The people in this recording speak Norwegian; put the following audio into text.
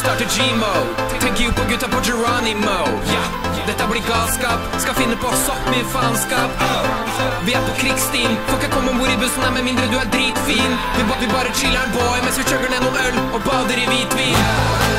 Starter G-mode. Tenker jo på gutta på Geronimo. Ja, dette blir galskap. Skal finne på så mye faenskap. Vi er på krigsstien. Får ikke komme om bord i bussen her med mindre du er dritfin. Vi, ba, vi bare chiller'n boy mens vi chugger ned noen øl og bader i hvitvin. Det